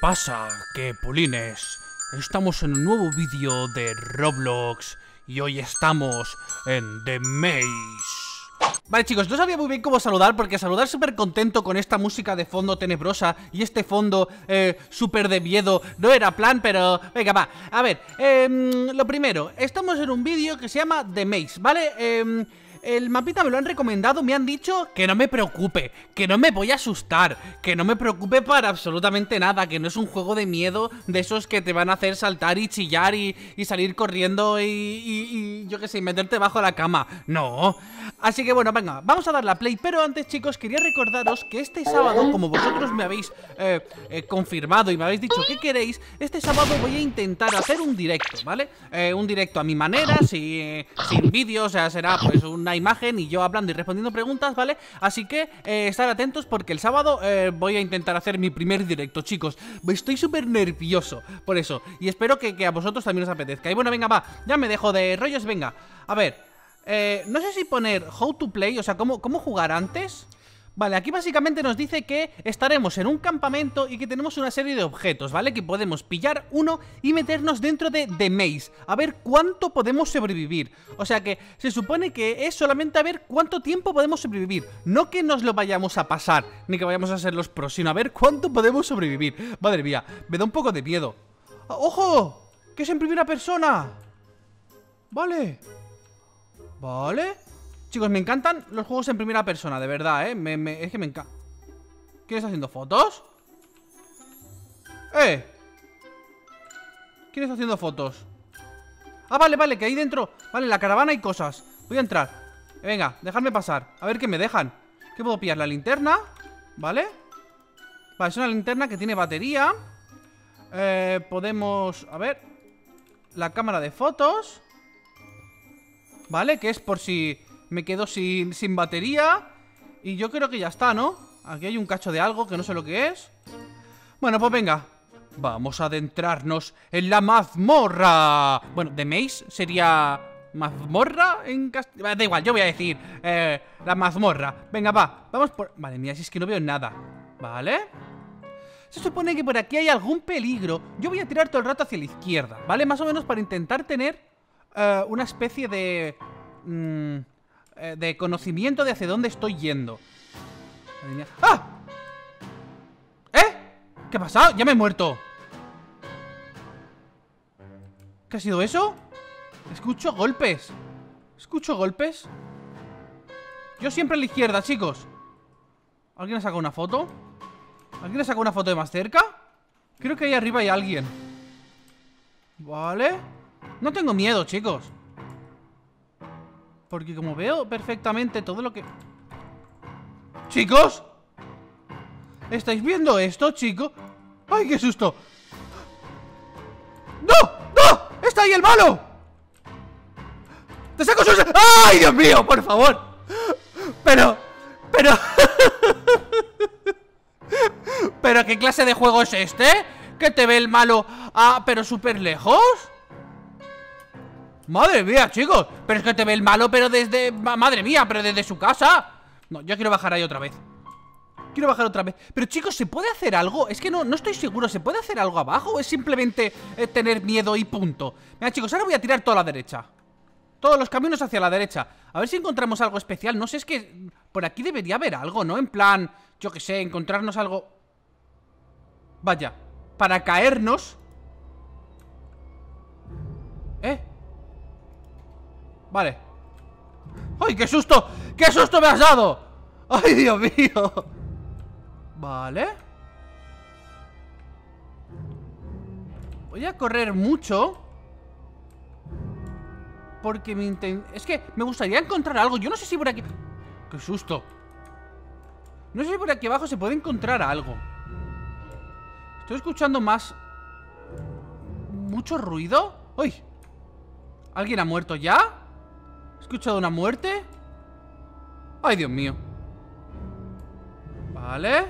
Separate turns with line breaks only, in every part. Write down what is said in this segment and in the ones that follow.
pasa? ¿Qué pulines? Estamos en un nuevo vídeo de Roblox y hoy estamos en The Maze. Vale chicos, no sabía muy bien cómo saludar porque saludar súper contento con esta música de fondo tenebrosa y este fondo eh, súper de miedo no era plan, pero venga va, a ver, em, lo primero, estamos en un vídeo que se llama The Maze, ¿vale? Eh, el mapita me lo han recomendado, me han dicho que no me preocupe, que no me voy a asustar, que no me preocupe para absolutamente nada, que no es un juego de miedo de esos que te van a hacer saltar y chillar y, salir corriendo y, y, yo qué sé, meterte bajo la cama. No. Así que bueno, venga, vamos a dar la play, pero antes chicos quería recordaros que este sábado, como vosotros me habéis eh, eh, confirmado y me habéis dicho que queréis, este sábado voy a intentar hacer un directo, ¿vale? Eh, un directo a mi manera, sin, sin vídeo, o sea, será pues una imagen y yo hablando y respondiendo preguntas, ¿vale? Así que eh, estar atentos porque el sábado eh, voy a intentar hacer mi primer directo, chicos. Estoy súper nervioso por eso y espero que, a vosotros también os apetezca. Y bueno, venga, va, ya me dejo de rollos, venga. A ver, eh, no sé si poner how to play, o sea, cómo, cómo jugar antes... Vale, aquí básicamente nos dice que estaremos en un campamento y que tenemos una serie de objetos, ¿vale? Que podemos pillar uno y meternos dentro de The Maze A ver cuánto podemos sobrevivir O sea que se supone que es solamente a ver cuánto tiempo podemos sobrevivir No que nos lo vayamos a pasar, ni que vayamos a ser los pros Sino a ver cuánto podemos sobrevivir Madre mía, me da un poco de miedo ¡Ojo! ¡Que es en primera persona! Vale Vale Chicos, me encantan los juegos en primera persona, de verdad, ¿eh? Es que me encanta. ¿Quién está haciendo fotos? ¡Eh! ¿Quién está haciendo fotos? Ah, vale, vale, que ahí dentro Vale, en la caravana hay cosas Voy a entrar Venga, dejadme pasar A ver qué me dejan ¿Qué puedo pillar? La linterna ¿Vale? Vale, es una linterna que tiene batería eh, Podemos... A ver La cámara de fotos Vale, que es por si me quedo sin, sin batería Y yo creo que ya está, ¿no? Aquí hay un cacho de algo que no sé lo que es Bueno, pues venga Vamos a adentrarnos en la mazmorra Bueno, de Maze sería... ¿Mazmorra en castellano? Da igual, yo voy a decir eh, La mazmorra Venga, va, vamos por... Vale, mira, si es que no veo nada ¿Vale? Se supone que por aquí hay algún peligro Yo voy a tirar todo el rato hacia la izquierda ¿Vale? Más o menos para intentar tener eh, Una especie de... Mmm, eh, de conocimiento de hacia dónde estoy yendo. ¡Ah! ¿Eh? ¿Qué ha pasado? Ya me he muerto. ¿Qué ha sido eso? Escucho golpes. Escucho golpes. Yo siempre a la izquierda, chicos. ¿Alguien ha sacado una foto? ¿Alguien ha sacado una foto de más cerca? Creo que ahí arriba hay alguien. Vale. No tengo miedo, chicos. Porque como veo perfectamente todo lo que... ¡Chicos! ¿Estáis viendo esto, chicos? ¡Ay, qué susto! ¡No! ¡No! ¡Está ahí el malo! ¡Te saco su... ¡Ay, Dios mío! ¡Por favor! Pero... Pero... ¿Pero qué clase de juego es este? ¿Que te ve el malo? Ah, pero súper lejos Madre mía, chicos Pero es que te ve el malo, pero desde... Madre mía, pero desde su casa No, yo quiero bajar ahí otra vez Quiero bajar otra vez Pero chicos, ¿se puede hacer algo? Es que no, no estoy seguro ¿Se puede hacer algo abajo? ¿O es simplemente eh, tener miedo y punto? Mira, chicos, ahora voy a tirar toda la derecha Todos los caminos hacia la derecha A ver si encontramos algo especial No sé, es que por aquí debería haber algo, ¿no? En plan, yo que sé, encontrarnos algo Vaya Para caernos ¿Eh? Vale ¡Ay, qué susto! ¡Qué susto me has dado! ¡Ay, Dios mío! Vale Voy a correr mucho Porque mi intención... Es que me gustaría encontrar algo Yo no sé si por aquí... ¡Qué susto! No sé si por aquí abajo se puede encontrar algo Estoy escuchando más... ¿Mucho ruido? ¡Uy! ¿Alguien ha muerto ya? ¿He escuchado una muerte? Ay, Dios mío Vale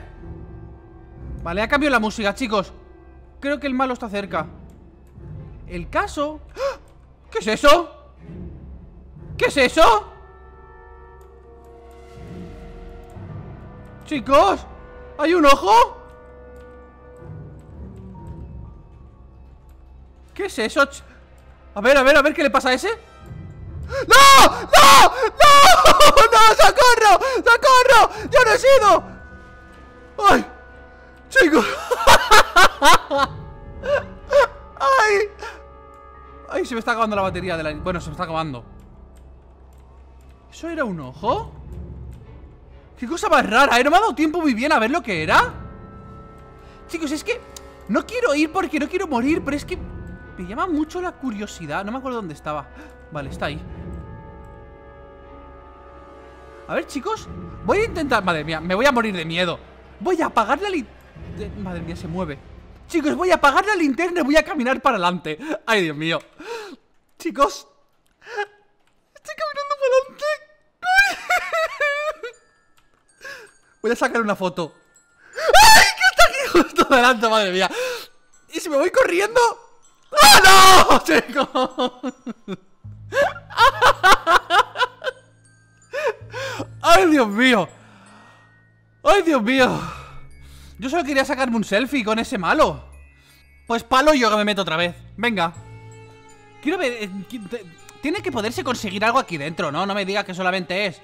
Vale, ha cambiado la música, chicos Creo que el malo está cerca El caso ¡Ah! ¿Qué es eso? ¿Qué es eso? Chicos ¿Hay un ojo? ¿Qué es eso? A ver, a ver, a ver, ¿qué le pasa a ese? ¡No! ¡No! ¡No! ¡No! ¡Socorro! ¡Socorro! ¡Yo no he sido! ¡Ay! ¡Chicos! ¡Ay! ¡Ay! Se me está acabando la batería de la... Bueno, se me está acabando ¿Eso era un ojo? Qué cosa más rara, ¿eh? No me ha dado tiempo muy bien a ver lo que era Chicos, es que No quiero ir porque no quiero morir Pero es que me llama mucho la curiosidad No me acuerdo dónde estaba Vale, está ahí A ver, chicos Voy a intentar... Madre mía, me voy a morir de miedo. Voy a apagar la linterna Madre mía, se mueve. Chicos, voy a apagar la linterna y voy a caminar para adelante. Ay, Dios mío. Chicos Estoy caminando para adelante. Voy a sacar una foto. ¡Ay! Que está aquí justo delante, madre mía. ¿Y si me voy corriendo? ¡Ah, no! Chicos Dios mío! Yo solo quería sacarme un selfie con ese malo Pues palo yo que me meto otra vez Venga Quiero ver... Eh, tiene que poderse conseguir algo aquí dentro, ¿no? No me diga que solamente es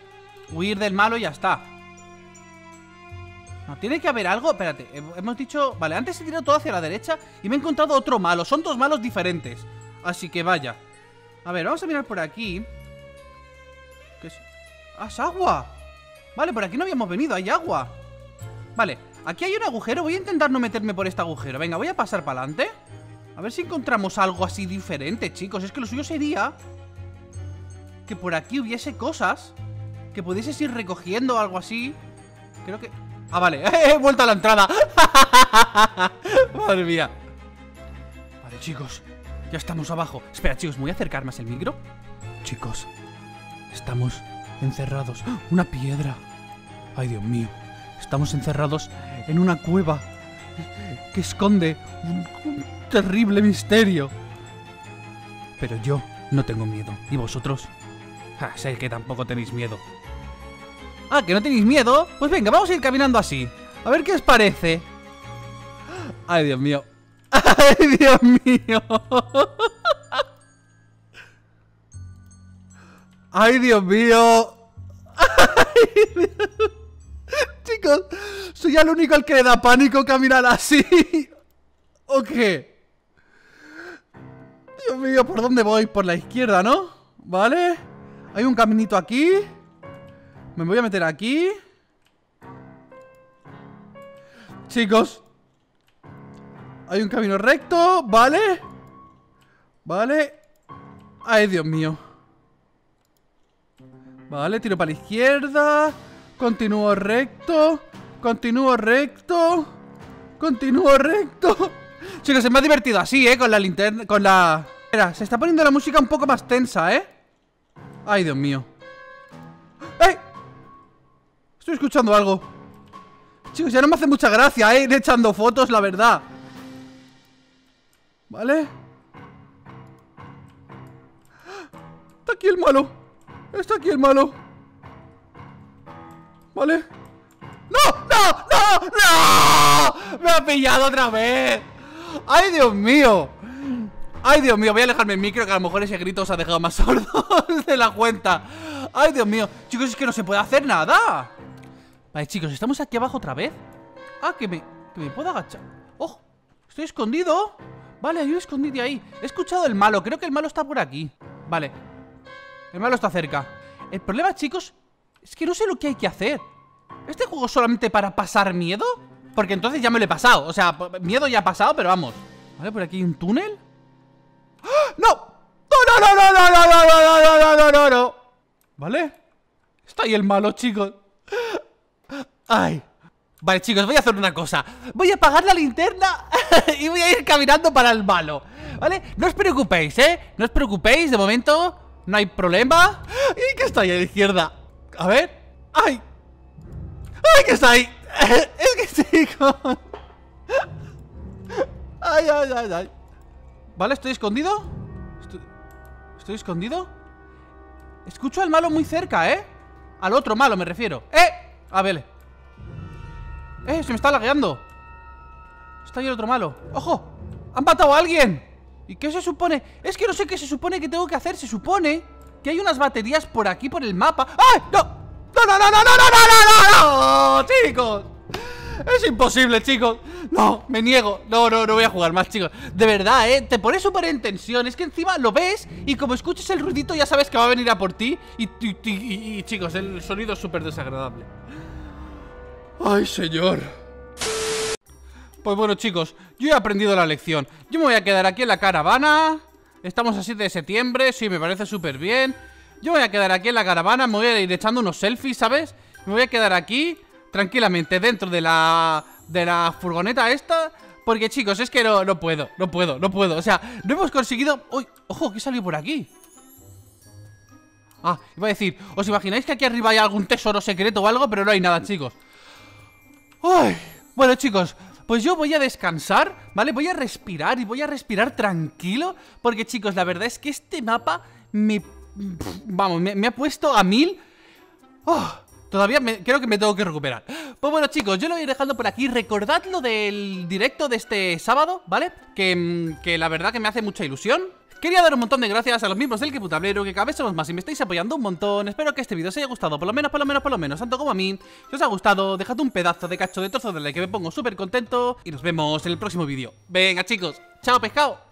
huir del malo y ya está No, tiene que haber algo Espérate, hemos dicho... Vale, antes he tirado todo hacia la derecha Y me he encontrado otro malo Son dos malos diferentes Así que vaya A ver, vamos a mirar por aquí ¿Qué es? ¡Ah, es agua! Vale, por aquí no habíamos venido, hay agua Vale, aquí hay un agujero. Voy a intentar no meterme por este agujero. Venga, voy a pasar para adelante A ver si encontramos algo así diferente, chicos. Es que lo suyo sería Que por aquí hubiese cosas Que pudieses ir recogiendo o algo así. Creo que... Ah, vale, he vuelto a la entrada. Madre mía. Vale, chicos. Ya estamos abajo. Espera, chicos, ¿me voy a acercar más el micro? Chicos Estamos encerrados. ¡Una piedra! Ay, Dios mío Estamos encerrados en una cueva Que esconde un, terrible misterio. Pero yo no tengo miedo. ¿Y vosotros? Ah, sé que tampoco tenéis miedo. Ah, ¿que no tenéis miedo? Pues venga, vamos a ir caminando así. A ver qué os parece. Ay, Dios mío. Ay, Dios mío. Ay, Dios mío. Soy el único al que le da pánico caminar así. ¿O qué? Dios mío, ¿por dónde voy? Por la izquierda, ¿no? Vale. Hay un caminito aquí. Me voy a meter aquí. Chicos. Hay un camino recto, ¿vale? Vale. Ay, Dios mío. Vale, tiro para la izquierda Continúo recto Continúo recto Continúo recto Chicos, es más divertido así, ¿eh? Con la linterna, con la... Espera, se está poniendo la música un poco más tensa, ¿eh? Ay, Dios mío ¡Eh! Estoy escuchando algo Chicos, ya no me hace mucha gracia, ¿eh? Ir echando fotos, la verdad ¿Vale? Está aquí el malo Está aquí el malo. ¿Vale? ¡No! ¡No! ¡No! ¡No! ¡Me ha pillado otra vez! ¡Ay, Dios mío! ¡Ay, Dios mío! Voy a alejarme el micro que a lo mejor ese grito os ha dejado más sordo de la cuenta. ¡Ay, Dios mío! Chicos, es que no se puede hacer nada. Vale, chicos, estamos aquí abajo otra vez. Ah, que me, que me puedo agachar. ¡Oh! Estoy escondido. Vale, hay un escondido ahí. He escuchado el malo. Creo que el malo está por aquí. Vale, el malo está cerca El problema, chicos, es que no sé lo que hay que hacer ¿Este juego solamente para pasar miedo? Porque entonces ya me lo he pasado O sea, miedo ya ha pasado, pero vamos Vale, por aquí hay un túnel ¡No! ¡No, no, no, no, no, no, no, no, no, no, no, no! ¿Vale? Está ahí el malo, chicos Ay Vale, chicos, voy a hacer una cosa Voy a apagar la linterna Y voy a ir caminando para el malo ¿Vale? No os preocupéis, ¿eh? No os preocupéis, de momento no hay problema ¿Y qué está ahí a la izquierda? A ver ¡Ay! ¡Ay, que está ahí! Es que chicos ¡Ay, ay, ay, ay! ¿Vale? ¿Estoy escondido? ¿Estoy, escondido? Escucho al malo muy cerca, ¿eh? Al otro malo me refiero ¡Eh! A ver ¡Eh! Se me está lagueando Está ahí el otro malo ¡Ojo! ¡Han matado a alguien! ¿Y qué se supone? Es que no sé qué se supone que tengo que hacer Se supone que hay unas baterías por aquí por el mapa ¡Ay! ¡No! ¡No, no, no, no, no, no, no, no, no! ¡Chicos! Es imposible, chicos. No, me niego. No, no, no voy a jugar más, chicos. De verdad, eh Te pones súper en tensión. Es que encima lo ves Y como escuches el ruidito Ya sabes que va a venir a por ti Y, y chicos, el sonido es súper desagradable. Ay, señor. Pues bueno, chicos Yo he aprendido la lección. Yo me voy a quedar aquí en la caravana. Estamos a 7 de septiembre Sí, me parece súper bien Yo voy a quedar aquí en la caravana Me voy a ir echando unos selfies, ¿sabes? Me voy a quedar aquí tranquilamente dentro de la, de la furgoneta esta Porque chicos, es que no, no puedo, no puedo, no puedo O sea, no hemos conseguido... ¡Uy! ¡Ojo! ¿Qué salió por aquí? Ah, iba a decir ¿Os imagináis que aquí arriba hay algún tesoro secreto o algo? Pero no hay nada, chicos ¡Uy! Bueno, chicos, pues yo voy a descansar, ¿vale? Voy a respirar y voy a respirar tranquilo Porque, chicos, la verdad es que este mapa me... Vamos, me, ha puesto a mil... ¡Oh! Todavía creo que me tengo que recuperar. Pues bueno chicos, yo lo voy dejando por aquí. Recordad lo del directo de este sábado, ¿vale? Que, mm, que la verdad que me hace mucha ilusión. Quería dar un montón de gracias a los mismos del Que cada vez somos más y me estáis apoyando un montón. Espero que este vídeo os haya gustado, por lo menos, por lo menos, por lo menos Tanto como a mí, si os ha gustado Dejad un pedazo de cacho de trozo de like que me pongo súper contento. Y nos vemos en el próximo vídeo. Venga chicos, chao pescado